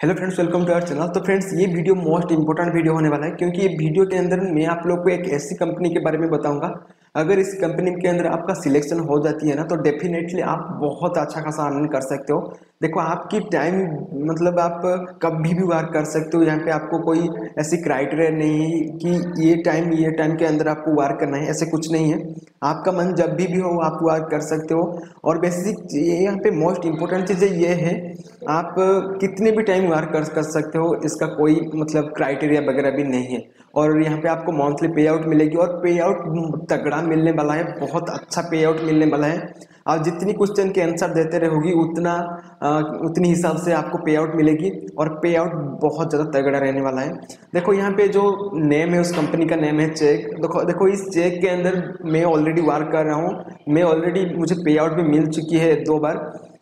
Hello friends welcome to our channel तो friends ये video most important video होने वाला है क्योंकि ये वीडियो के अंदर मैं आप लोग को एक ऐसी कंपनी के बारे में बताऊँगा। अगर इस कंपनी के अंदर आपका सिलेक्शन हो जाती है ना तो डेफिनेटली आप बहुत अच्छा खासा अर्निंग कर सकते हो। देखो, आपकी टाइम मतलब आप कभी भी वर्क कर सकते हो। यहाँ पे आपको कोई ऐसी क्राइटेरिया नहीं है कि ये टाइम ये टाइम के अंदर आपको वर्क करना है, ऐसे कुछ नहीं है। आपका मन जब भी भी हो, आप वर्क कर सकते हो। और बेसिक यहाँ पे मोस्ट इम्पोर्टेंट चीज़ ये है आप कितने भी टाइम वर्क कर, कर सकते हो इसका कोई मतलब क्राइटेरिया वगैरह भी नहीं है। और यहाँ पे आपको मंथली पे आउट मिलेगी और पे आउट तगड़ा मिलने वाला है बहुत अच्छा पे आउट मिलने वाला है। आप जितनी क्वेश्चन के आंसर देते रहोगी उतना आ, उतनी हिसाब से आपको पे आउट मिलेगी और पे आउट बहुत ज़्यादा तगड़ा रहने वाला है। देखो यहाँ पे जो नेम है उस कंपनी का नेम है चेक देखो देखो इस चेक के अंदर मैं ऑलरेडी वर्क कर रहा हूँ। मैं ऑलरेडी मुझे पे आउट भी मिल चुकी है दो बार।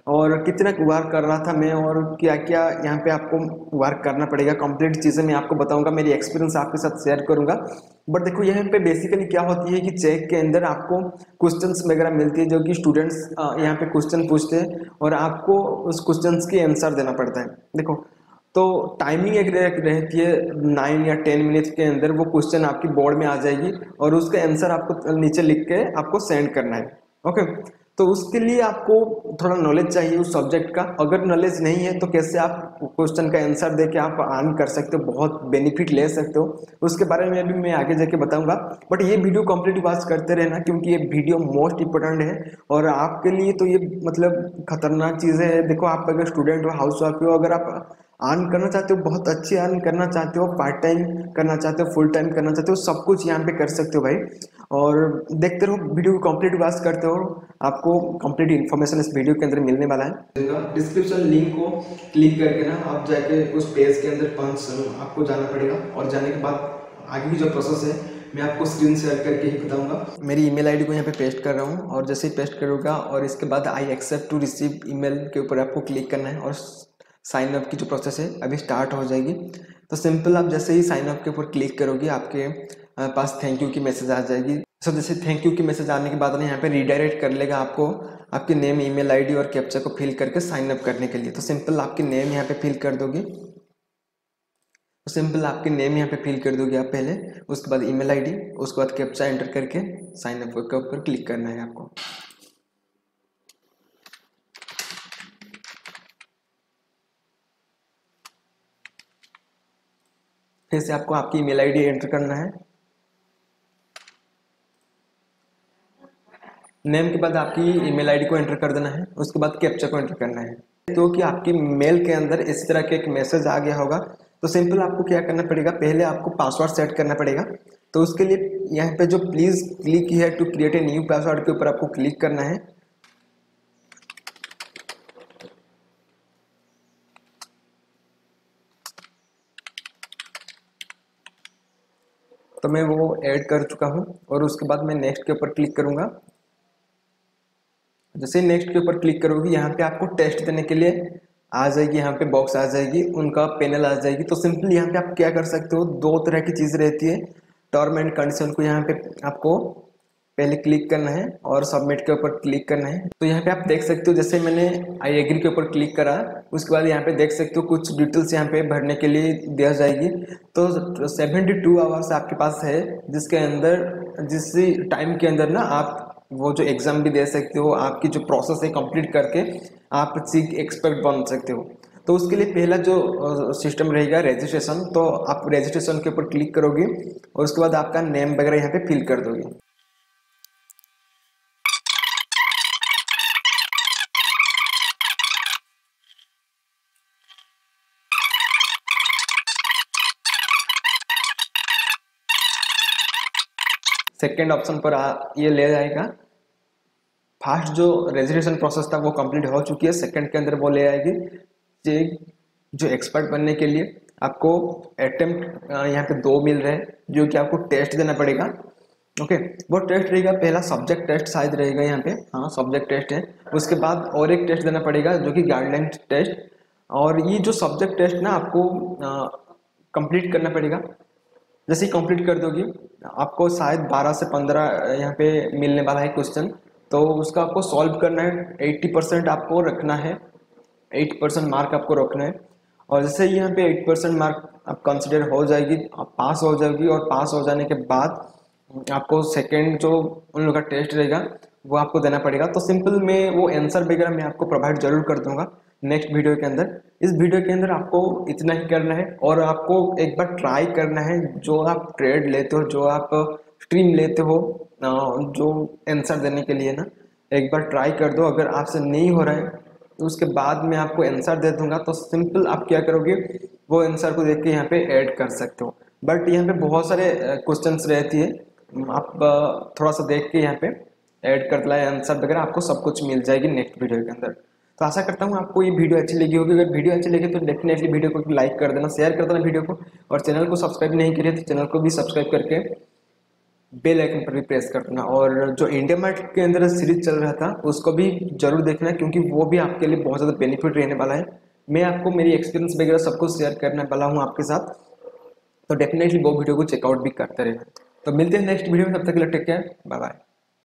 और कितना वर्क कर रहा था मैं और क्या क्या यहाँ पे आपको वर्क करना पड़ेगा? कंप्लीट चीज़ें मैं आपको बताऊँगा, मेरी एक्सपीरियंस आपके साथ शेयर करूँगा। बट देखो, यहाँ पे बेसिकली क्या होती है कि चेक के अंदर आपको क्वेश्चंस वगैरह मिलती है जो कि स्टूडेंट्स यहाँ पे क्वेश्चन पूछते हैं और आपको उस क्वेश्चन के आंसर देना पड़ता है। देखो तो टाइमिंग एक रहती है नाइन या टेन मिनट्स के अंदर, वो क्वेश्चन आपकी बोर्ड में आ जाएगी और उसका आंसर आपको नीचे लिख के आपको सेंड करना है। ओके तो उसके लिए आपको थोड़ा नॉलेज चाहिए उस सब्जेक्ट का। अगर नॉलेज नहीं है तो कैसे आप क्वेश्चन का आंसर दे के आप अर्न कर सकते हो, बहुत बेनिफिट ले सकते हो। उसके बारे में भी मैं आगे जाके बताऊँगा। बट ये वीडियो कंप्लीट वॉच करते रहना, क्योंकि ये वीडियो मोस्ट इंपॉर्टेंट है। और आपके लिए तो ये मतलब खतरनाक चीज़ है। देखो, आप अगर स्टूडेंट हो हाउस वाइफ हो, अगर आप अर्न करना चाहते हो, बहुत अच्छी अर्न करना चाहते हो पार्ट टाइम करना चाहते हो फुल टाइम करना चाहते हो, सब कुछ यहाँ पे कर सकते हो भाई। और देखते रहो वीडियो को कंप्लीट वाच करते हो आपको कंप्लीट इन्फॉर्मेशन इस वीडियो के अंदर मिलने वाला है। डिस्क्रिप्शन लिंक को क्लिक करके ना आप जाके उस पेज के अंदर पंच आपको जाना पड़ेगा। और जाने के बाद आगे की जो प्रोसेस है मैं आपको स्क्रीन शेयर करके ही बताऊँगा। मेरी ईमेल आईडी को यहाँ पे पेस्ट कर रहा हूँ और जैसे ही पेस्ट करूँगा और इसके बाद I accept to receive email के ऊपर आपको क्लिक करना है और साइन अप की जो प्रोसेस है अभी स्टार्ट हो जाएगी। तो सिंपल आप जैसे ही साइन अप के ऊपर क्लिक करोगे, आपके पास थैंक यू की मैसेज आ जाएगी। सो जैसे थैंक यू की मैसेज आने के बाद ना यहाँ पे रीडायरेक्ट कर लेगा आपको, आपके नेम ईमेल आईडी और कैप्चा को फिल करके साइन अप करने के लिए। तो सिंपल आपके नेम यहाँ पे फिल कर दोगे। तो सिंपल आपके नेम यहाँ पे फिल कर दोगे आप पहले, उसके बाद ईमेल आईडी उसके बाद कैप्चा एंटर करके साइन अप के ऊपर क्लिक करना है आपको। फिर से आपको आपकी ईमेल आईडी एंटर करना है। नेम के बाद आपकी ईमेल आईडी को एंटर कर देना है, उसके बाद कैप्चा को एंटर करना है। तो कि आपकी मेल के अंदर इस तरह के एक मैसेज आ गया होगा तो सिंपल आपको क्या करना पड़ेगा, पहले आपको पासवर्ड सेट करना पड़ेगा। तो उसके लिए यहाँ पे जो प्लीज़ क्लिक है to create a new password के ऊपर आपको क्लिक करना है। तो मैं वो ऐड कर चुका हूँ और उसके बाद मैं नेक्स्ट के ऊपर क्लिक करूँगा। जैसे नेक्स्ट के ऊपर क्लिक करोगे, यहाँ पे आपको टेस्ट देने के लिए आ जाएगी, यहाँ पे बॉक्स आ जाएगी, उनका पैनल आ जाएगी। तो सिंपली यहाँ पे आप क्या कर सकते हो, दो तरह की चीज़ रहती है। टर्म एंड कंडीशन को यहाँ पे आपको पहले क्लिक करना है और सबमिट के ऊपर क्लिक करना है। तो यहाँ पे आप देख सकते हो, जैसे मैंने आई एग्री के ऊपर क्लिक करा, उसके बाद यहाँ पे देख सकते हो कुछ डिटेल्स यहाँ पे भरने के लिए दिया जाएगी। तो सेवेंटी टू आवर्स आपके पास है, जिसके अंदर, जिस टाइम के अंदर ना आप वो जो एग्ज़ाम भी दे सकते हो, आपकी जो प्रोसेस है कंप्लीट करके आप सीख एक्सपर्ट बन सकते हो। तो उसके लिए पहला जो सिस्टम रहेगा रजिस्ट्रेशन तो आप रजिस्ट्रेशन के ऊपर क्लिक करोगे और उसके बाद आपका नेम वगैरह यहाँ पे फिल कर दोगे। सेकेंड ऑप्शन पर आ, ये ले जाएगा फास्ट जो रजिस्ट्रेशन प्रोसेस था वो कंप्लीट हो चुकी है। सेकंड के अंदर वो ले आएगी। जो एक्सपर्ट बनने के लिए आपको अटेम्प्ट यहाँ पे दो मिल रहे हैं जो कि आपको टेस्ट देना पड़ेगा। ओके वो टेस्ट रहेगा पहला सब्जेक्ट टेस्ट शायद रहेगा यहाँ पे। हाँ सब्जेक्ट टेस्ट है। उसके बाद और एक टेस्ट देना पड़ेगा जो कि गाइडलाइन टेस्ट और ये जो सब्जेक्ट टेस्ट ना आपको कंप्लीट करना पड़ेगा। जैसे ही कंप्लीट कर दोगे, आपको शायद 12 से 15 यहाँ पे मिलने वाला है क्वेश्चन तो उसका आपको सॉल्व करना है 80 परसेंट आपको रखना है 80 परसेंट मार्क आपको रखना है. और जैसे यहाँ पे एट परसेंट मार्क आप कंसिडर हो जाएगी, आप पास हो जाएगी और पास हो जाने के बाद आपको सेकेंड जो उन लोग का टेस्ट रहेगा, वो आपको देना पड़ेगा. तो सिंपल में वो आंसर वगैरह मैं आपको प्रोवाइड ज़रूर कर दूँगा. नेक्स्ट वीडियो के अंदर। इस वीडियो के अंदर आपको इतना ही करना है और आपको एक बार ट्राई करना है जो आप ट्रेड लेते हो, जो आप स्ट्रीम लेते हो जो आंसर देने के लिए ना। एक बार ट्राई कर दो। अगर आपसे नहीं हो रहा है तो उसके बाद मैं आपको आंसर दे दूँगा। तो सिंपल आप क्या करोगे, वो आंसर को देख के यहाँ पे ऐड कर सकते हो। बट यहाँ पे बहुत सारे क्वेश्चंस रहती है। आप थोड़ा सा देख के यहाँ पे ऐड कर लाए आंसर वगैरह आपको सब कुछ मिल जाएगी नेक्स्ट वीडियो के अंदर। तो आशा करता हूँ आपको ये वीडियो अच्छी लगी होगी। अगर वीडियो अच्छी लगी तो डेफिनेटली वीडियो को लाइक कर देना शेयर कर देना वीडियो को। और चैनल को सब्सक्राइब नहीं करिए तो चैनल को भी सब्सक्राइब करके बेल आइकन पर भी प्रेस कर देना। और जो इंडिया मार्ट के अंदर सीरीज़ चल रहा था, उसको भी ज़रूर देखना, क्योंकि वो भी आपके लिए बहुत ज़्यादा बेनिफिट रहने वाला है। मैं आपको मेरी एक्सपीरियंस वगैरह सब कुछ शेयर करने वाला हूँ आपके साथ। तो डेफिनेटली वो वीडियो को चेकआउट भी करते रहना। तो मिलते हैं नेक्स्ट वीडियो में, तब तक के लिए टेक केयर बाय बाय